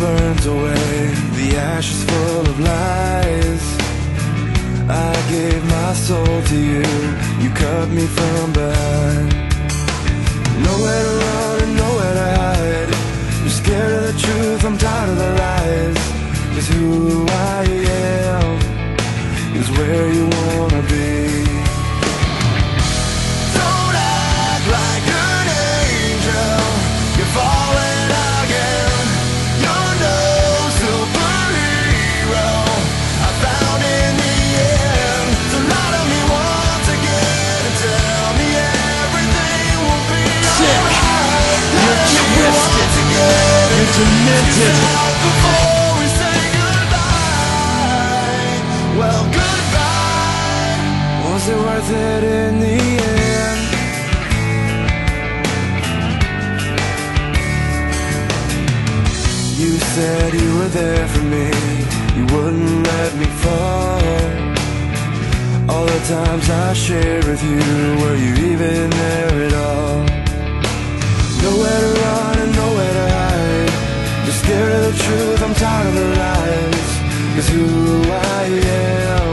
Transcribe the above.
burnt away, the ashes full of lies. I gave my soul to you, you cut me from behind. Nowhere to run and nowhere to hide. You're scared of the truth, I'm tired of the lies. Cause who I am is where you wanna be. Demented. Before we say goodbye, well goodbye. Was it worth it in the end? You said you were there for me, you wouldn't let me fall. All the times I shared with you, were you even there at all? Truth, I'm tired of the lies. Cause who I am